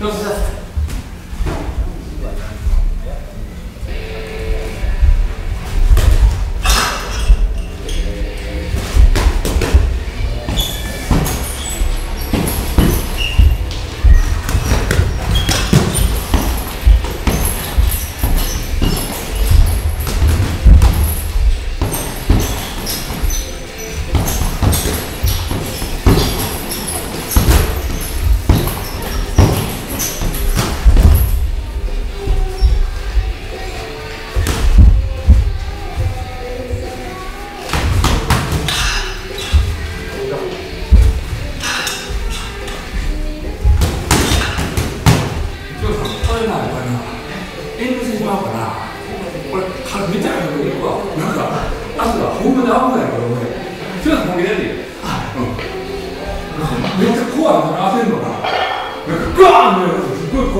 Então, ったらこれ見たら僕はなんかあとは本物で合うんだよ俺それは本気でやってめっちゃ怖いるのなんかガーンってすごい。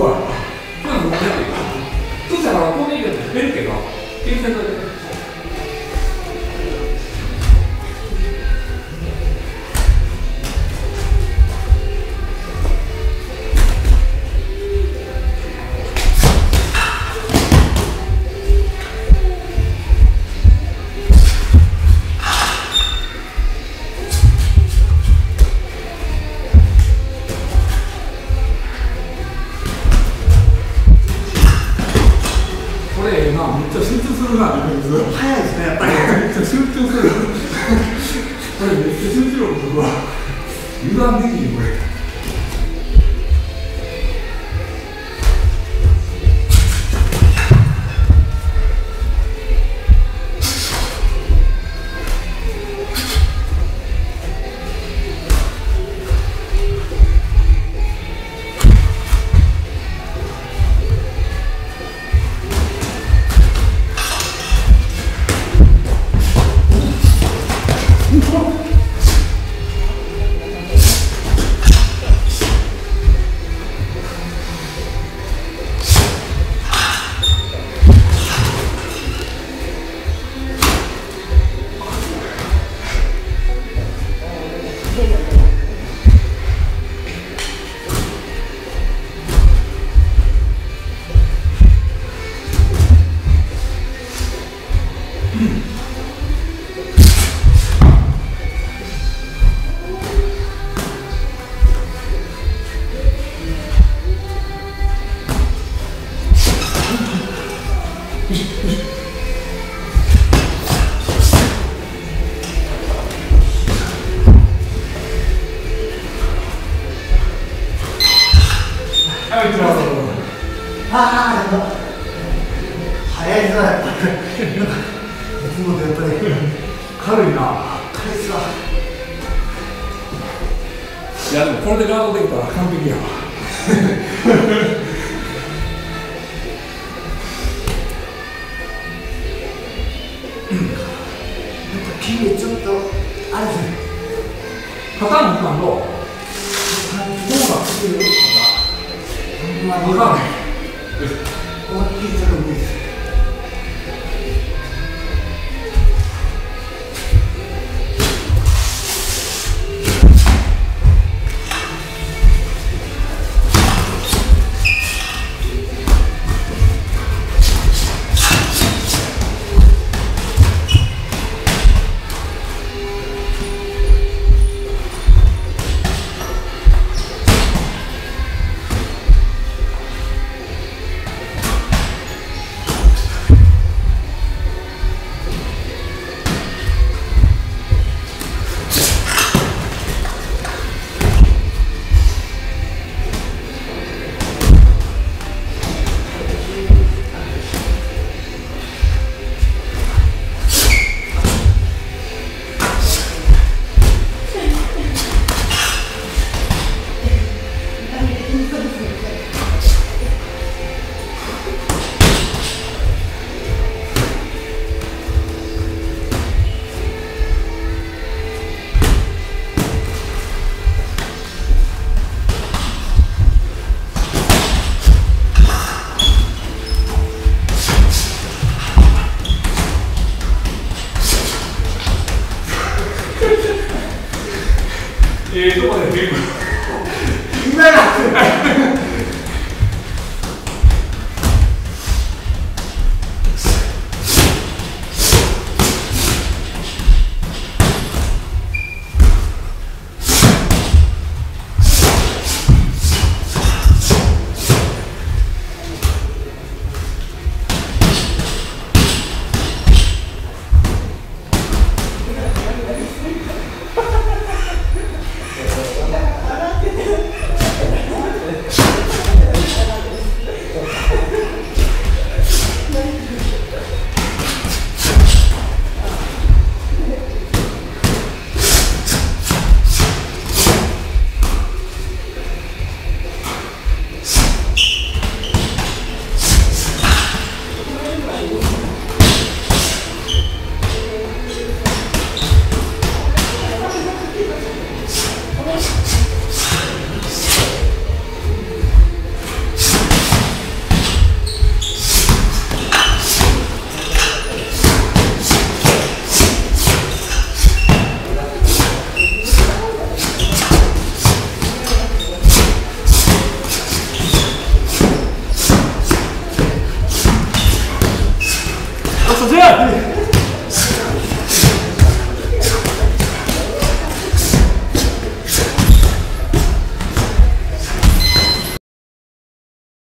これめっちゃ集中力とか油断できんこれ。あーや早いぞやっぱりいつもとやっぱり軽いな軽いいやでもこれでガードできたら完璧やわ君ちょっとあれですねのどうどうなってるのかも分かんない大きいドラムですえー、どこで見る？今 Vamos fazer?